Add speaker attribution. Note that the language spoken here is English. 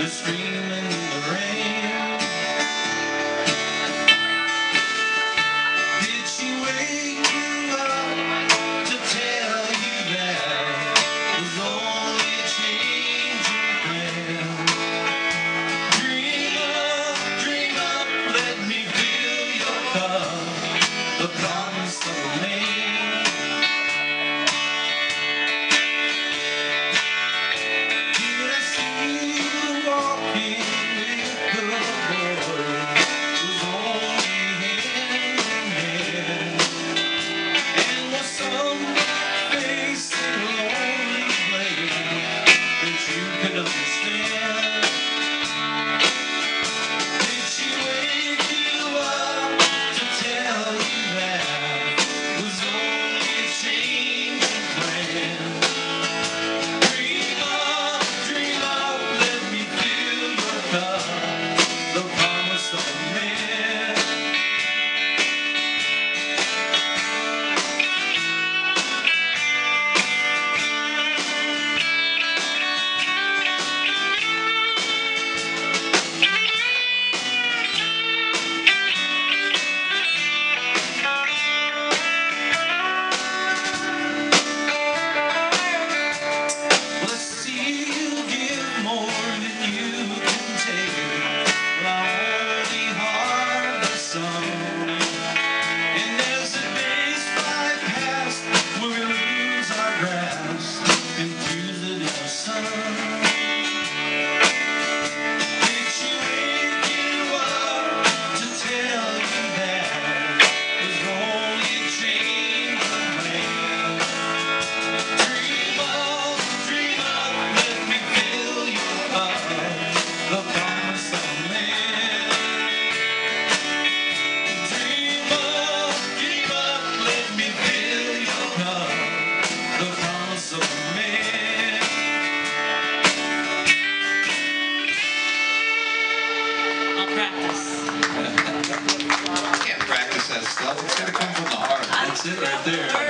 Speaker 1: the stream practice. you
Speaker 2: can't practice that stuff. It's got to come from the heart.
Speaker 1: That's it right there.